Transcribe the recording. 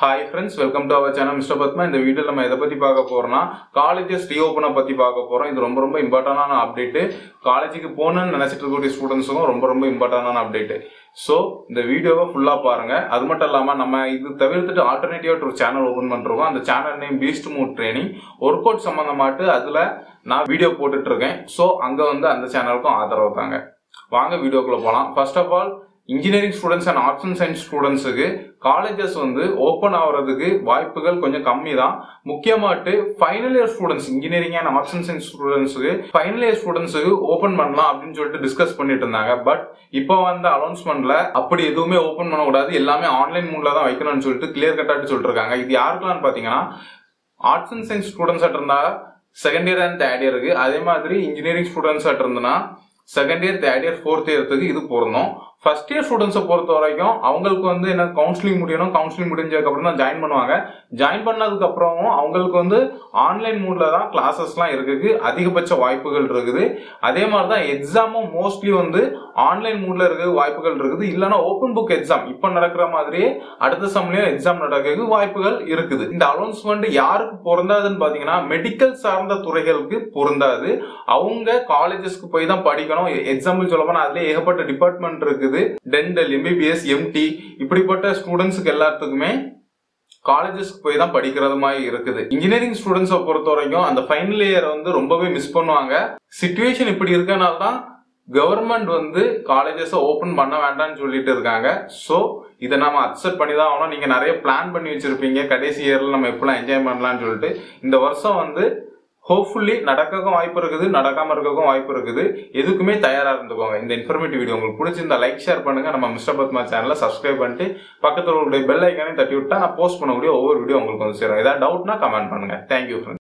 Hi friends welcome to our channel mister Padma இந்த video நம்ம எதை பற்றி பார்க்க போகிறோம்னா காலேஜஸ் ரீஓப்பனை பற்றி பார்க்க போகிறோம் இது ரொம்ப ரொம்ப இம்பார்ட்டண்டான அப்டேட்டு காலேஜுக்கு போகணும்னு நினச்சிட்டு இருக்கக்கூடிய ஸ்டூடெண்ட்ஸுக்கும் ரொம்ப ரொம்ப இம்பார்ட்டண்டான அப்டேட்டு ஸோ இந்த வீடியோவை ஃபுல்லாக பாருங்கள் அது மட்டும் இல்லாமல் நம்ம இது தவிர்த்துட்டு ஆல்டர்னேட்டிவாக ஒரு சேனல் ஓப்பன் பண்ணுறோம் அந்த channel name beast mood training work out சம்மந்தமாட்டு அதில் நான் வீடியோ போட்டுட்ருக்கேன் ஸோ அங்கே வந்து அந்த சேனலுக்கும் ஆதரவு தாங்க. வாங்க வீடியோக்குள்ளே போகலாம் first of all engineering students and arts and science ஸ்டூடெண்ட்ஸுக்கு காலேஜஸ் வந்து ஓப்பன் ஆகிறதுக்கு வாய்ப்புகள் கொஞ்சம் கம்மி தான் முக்கியமாட்டு final year students engineering and arts and science ஸ்டூடெண்ட்ஸுக்கு ஃபைனல் இயர் ஸ்டூடெண்ட்ஸுக்கு ஓப்பன் பண்ணலாம் அப்படின்னு சொல்லிட்டு டிஸ்கஸ் பண்ணிட்டு இருந்தாங்க. பட் இப்போ வந்த அனௌன்ஸ்மெண்ட்ல அப்படி எதுவுமே ஓப்பன் பண்ணக்கூடாது. எல்லாமே ஆன்லைன் மூட்ல தான் வைக்கணும்னு சொல்லிட்டு கிளியர் கட்டாட்டு சொல்லிருக்காங்க இது யாருக்கெல்லாம் பார்த்தீங்கன்னா ஆர்ட்ஸ் அண்ட் சயின்ஸ் ஸ்டூடெண்ட்ஸ் இருந்தா செகண்ட் இயர் அண்ட் தேர்ட் இயருக்கு அதே மாதிரி இன்ஜினியரிங் ஸ்டூடெண்ட்ஸ் இருந்ததுன்னா second year third year fourth இயர்த்துக்கு இது பொருந்தும். ஃபர்ஸ்ட் இயர் ஸ்டூடெண்ட்ஸை பொறுத்த வரைக்கும் அவங்களுக்கு வந்து என்ன கவுன்சிலிங் முடியணும் கவுன்சிலிங் முடிஞ்சதுக்கப்புறம் தான் ஜாயின் பண்ணுவாங்க. ஜாயின் பண்ணதுக்கப்புறமும் அவங்களுக்கு வந்து ஆன்லைன் மூடில் தான் கிளாஸஸ்லாம் இருக்குது. அதிகபட்ச வாய்ப்புகள் இருக்குது. அதே மாதிரி தான் எக்ஸாமும் மோஸ்ட்லி வந்து ஆன்லைன் மூடில் இருக்க வாய்ப்புகள் இருக்குது. இல்லைன்னா ஓப்பன் புக் எக்ஸாம் இப்போ நடக்கிற மாதிரியே அடுத்த சமயம் எக்ஸாம் நடக்கிறதுக்கு வாய்ப்புகள் இருக்குது. இந்த அனௌன்ஸ்மெண்ட் யாருக்கு பொருந்தாதுன்னு பார்த்தீங்கன்னா மெடிக்கல் சார்ந்த துறைகளுக்கு பொருந்தாது. அவங்க காலேஜஸ்க்கு போய் தான் படிக்கணும். எக்ஸாம்பிள் சொல்ல போனால் அதுல ஏகப்பட்ட டிபார்ட்மெண்ட் இருக்குது. டென்டல் எம்பிபிஎஸ் எம்டி இப்படிப்பட்ட ஸ்டூடெண்ட்ஸுக்கு எல்லாத்துக்குமே காலேஜஸ்க்கு போய் தான் படிக்கிறது மாதிரி இருக்குது. இன்ஜினியரிங் ஸ்டூடெண்ட்ஸை பொறுத்த வரைக்கும் அந்த ஃபைனல் இயரை வந்து ரொம்பவே மிஸ் பண்ணுவாங்க. சுச்சுவேஷன் இப்படி இருக்கனால தான் கவர்மெண்ட் வந்து காலேஜஸை ஓப்பன் பண்ண வேண்டாம்னு சொல்லிட்டு இருக்காங்க. ஸோ இதை நம்ம அக்செப்ட் பண்ணி தான் ஆகணும். நீங்கள் நிறைய பிளான் பண்ணி வச்சுருப்பீங்க. கடைசி இயரில் நம்ம எப்படிலாம் என்ஜாய் பண்ணலாம்னு சொல்லிட்டு. இந்த வருஷம் வந்து ஹோப்ஃபுல்லி நடக்கவும் வாய்ப்பு இருக்குது நடக்காமல் இருக்கவும் வாய்ப்பு இருக்குது. எதுக்குமே தயாராக இருந்துக்கோங்க. இந்த இன்ஃபர்மேட்டிவ் வீடியோ உங்களுக்கு பிடிச்சிருந்தா லைக் ஷேர் பண்ணுங்க. நம்ம மிஸ்டர் பத்மா சேனலை சப்ஸ்கிரைப் பண்ணிட்டு பக்கத்தில் உங்களுடைய பெல் ஐக்கானே தட்டி விட்டா நான் போஸ்ட் பண்ணக்கூடிய ஒவ்வொரு வீடியோ உங்களுக்கு வந்து சேரும். ஏதாவது டவுட்னா கமெண்ட் பண்ணுங்க. Thank you friends